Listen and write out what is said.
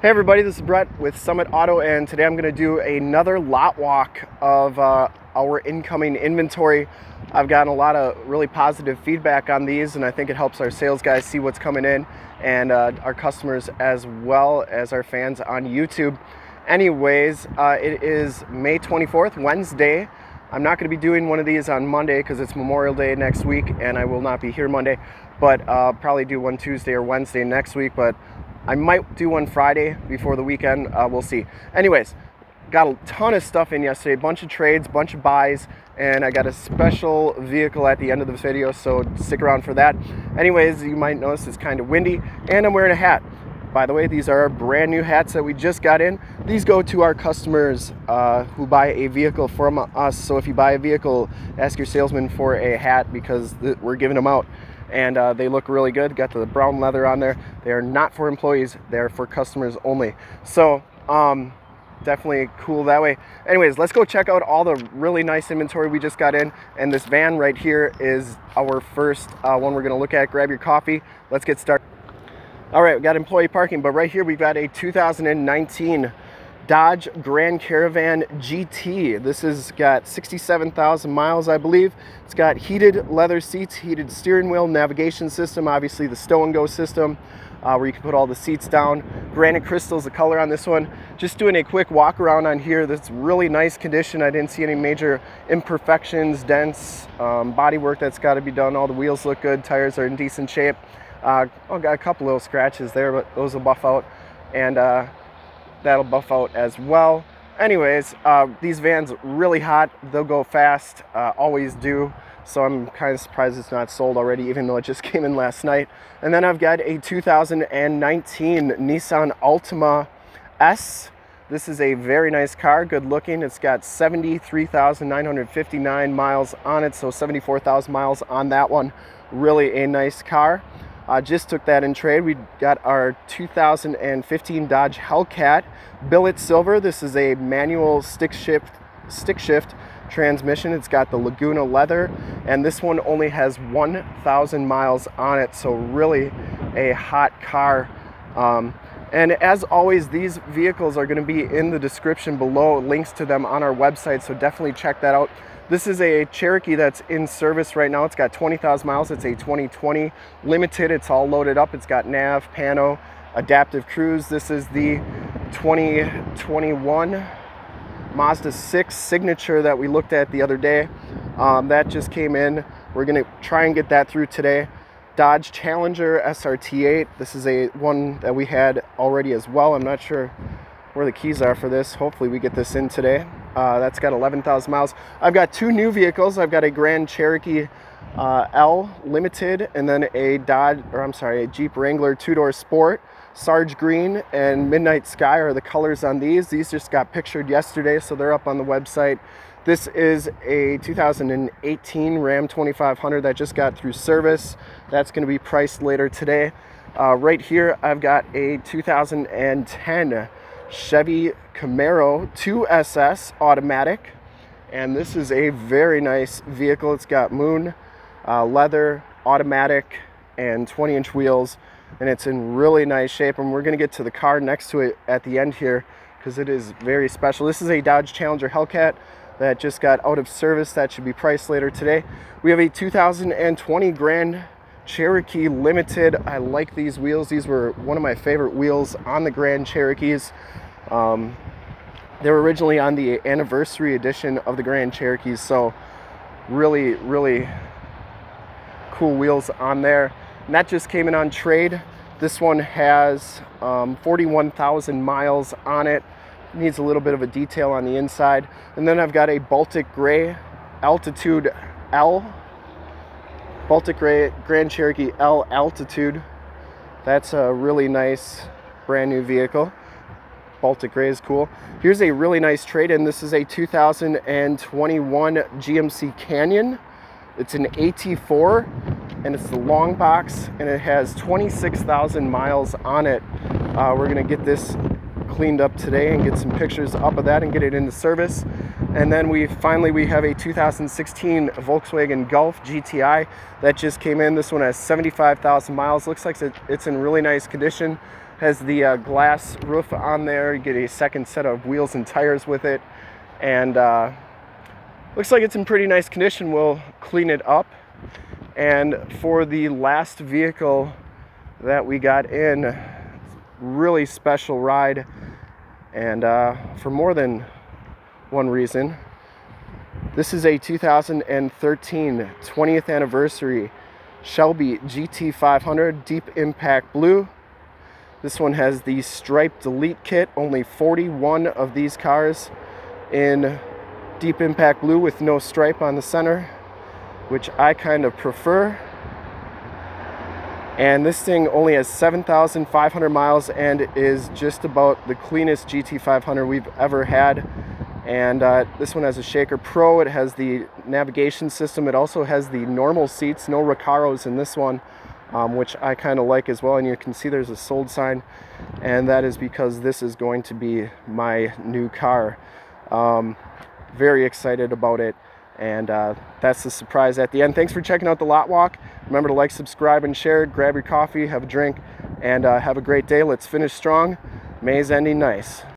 Hey everybody, this is Brett with Summit Auto and today I'm going to do another lot walk of uh, our incoming inventory. I've gotten a lot of really positive feedback on these and I think it helps our sales guys see what's coming in and uh, our customers as well as our fans on YouTube. Anyways, uh, it is May 24th, Wednesday. I'm not going to be doing one of these on Monday because it's Memorial Day next week and I will not be here Monday, but uh, probably do one Tuesday or Wednesday next week. But I might do one Friday before the weekend. Uh, we'll see. Anyways, got a ton of stuff in yesterday, a bunch of trades, bunch of buys, and I got a special vehicle at the end of the video, so stick around for that. Anyways, you might notice it's kind of windy, and I'm wearing a hat. By the way, these are brand new hats that we just got in. These go to our customers uh, who buy a vehicle from us. So if you buy a vehicle, ask your salesman for a hat because we're giving them out and uh, they look really good. Got the brown leather on there. They are not for employees. They're for customers only. So um, definitely cool that way. Anyways, let's go check out all the really nice inventory we just got in. And this van right here is our first uh, one we're gonna look at. Grab your coffee. Let's get started. All right, we got employee parking, but right here we've got a 2019 Dodge Grand Caravan GT. This has got 67,000 miles, I believe. It's got heated leather seats, heated steering wheel, navigation system, obviously the stow and go system, uh, where you can put all the seats down. Granite crystals, the color on this one. Just doing a quick walk around on here. That's really nice condition. I didn't see any major imperfections, dents, um, body work that's got to be done. All the wheels look good. Tires are in decent shape. Uh, oh, got a couple little scratches there, but those will buff out. And uh, that'll buff out as well. Anyways, uh, these vans really hot. They'll go fast, uh, always do. So I'm kind of surprised it's not sold already, even though it just came in last night. And then I've got a 2019 Nissan Altima S. This is a very nice car, good looking. It's got 73,959 miles on it, so 74,000 miles on that one. Really a nice car. Uh, just took that in trade. We got our 2015 Dodge Hellcat Billet Silver. This is a manual stick shift, stick shift transmission. It's got the Laguna leather, and this one only has 1,000 miles on it, so really a hot car. Um, and as always, these vehicles are going to be in the description below, links to them on our website, so definitely check that out. This is a Cherokee that's in service right now. It's got 20,000 miles. It's a 2020 limited. It's all loaded up. It's got nav, pano, adaptive cruise. This is the 2021 Mazda 6 Signature that we looked at the other day. Um, that just came in. We're gonna try and get that through today. Dodge Challenger SRT8. This is a one that we had already as well. I'm not sure where the keys are for this. Hopefully we get this in today. Uh, that's got 11,000 miles. I've got two new vehicles. I've got a Grand Cherokee uh, L Limited and then a Dodge, or I'm sorry, a Jeep Wrangler two-door Sport. Sarge Green and Midnight Sky are the colors on these. These just got pictured yesterday, so they're up on the website. This is a 2018 Ram 2500 that just got through service. That's going to be priced later today. Uh, right here, I've got a 2010 Chevy Camaro 2SS automatic. And this is a very nice vehicle. It's got moon, uh, leather, automatic, and 20 inch wheels. And it's in really nice shape. And we're gonna get to the car next to it at the end here because it is very special. This is a Dodge Challenger Hellcat that just got out of service. That should be priced later today. We have a 2020 Grand Cherokee Limited. I like these wheels. These were one of my favorite wheels on the Grand Cherokees. Um, they were originally on the anniversary edition of the Grand Cherokees, so really, really cool wheels on there. And that just came in on trade. This one has um, 41,000 miles on it. Needs a little bit of a detail on the inside. And then I've got a Baltic Gray Altitude L Baltic Gray Grand Cherokee L Altitude. That's a really nice brand new vehicle. Baltic Gray is cool. Here's a really nice trade-in. This is a 2021 GMC Canyon. It's an AT4 and it's the long box and it has 26,000 miles on it. Uh, we're gonna get this cleaned up today and get some pictures up of that and get it into service. And then we finally we have a 2016 Volkswagen Golf GTI that just came in. This one has 75,000 miles. Looks like it's in really nice condition. Has the uh, glass roof on there. You get a second set of wheels and tires with it. And uh, looks like it's in pretty nice condition. We'll clean it up. And for the last vehicle that we got in, really special ride. And uh, for more than one reason, this is a 2013 20th anniversary Shelby GT500 Deep Impact Blue. This one has the striped delete kit, only 41 of these cars in Deep Impact Blue with no stripe on the center, which I kind of prefer. And this thing only has 7,500 miles and is just about the cleanest GT500 we've ever had. And uh, this one has a Shaker Pro. It has the navigation system. It also has the normal seats, no Recaros in this one, um, which I kind of like as well. And you can see there's a sold sign. And that is because this is going to be my new car. Um, very excited about it. And uh, that's the surprise at the end. Thanks for checking out the lot walk. Remember to like, subscribe, and share. Grab your coffee, have a drink, and uh, have a great day. Let's finish strong. May's ending nice.